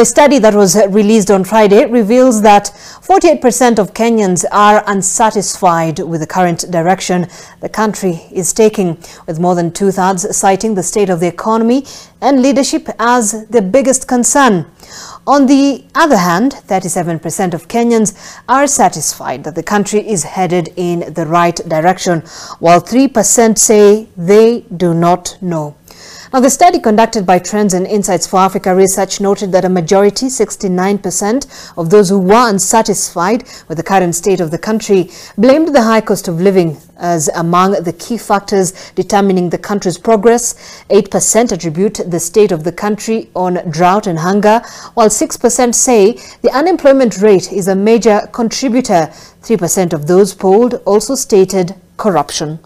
A study that was released on Friday reveals that 48% of Kenyans are unsatisfied with the current direction the country is taking, with more than two-thirds citing the state of the economy and leadership as the biggest concern. On the other hand, 37% of Kenyans are satisfied that the country is headed in the right direction, while 3% say they do not know. Now, the study conducted by Trends and Insights for Africa Research noted that a majority, 69% of those who were unsatisfied with the current state of the country, blamed the high cost of living as among the key factors determining the country's progress. 8% attribute the state of the country on drought and hunger, while 6% say the unemployment rate is a major contributor. 3% of those polled also stated corruption.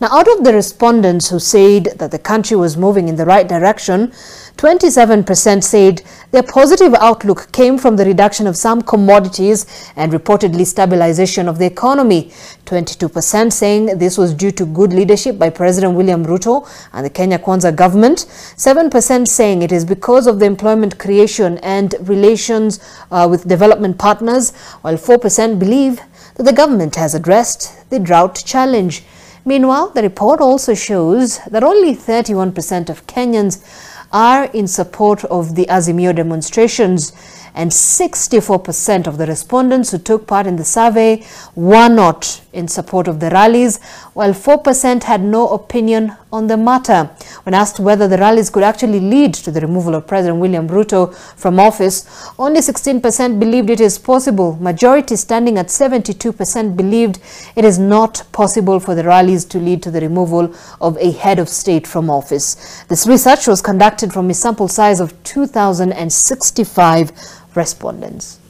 Now, out of the respondents who said that the country was moving in the right direction, 27% said their positive outlook came from the reduction of some commodities and reportedly stabilization of the economy. 22% saying this was due to good leadership by President William Ruto and the Kenya Kwanza government. 7% saying it is because of the employment creation and relations uh, with development partners, while 4% believe that the government has addressed the drought challenge. Meanwhile, the report also shows that only 31% of Kenyans are in support of the Azimio demonstrations and 64% of the respondents who took part in the survey were not in support of the rallies, while 4% had no opinion on the matter. When asked whether the rallies could actually lead to the removal of President William Ruto from office, only 16% believed it is possible. Majority standing at 72% believed it is not possible for the rallies to lead to the removal of a head of state from office. This research was conducted from a sample size of 2,065 respondents.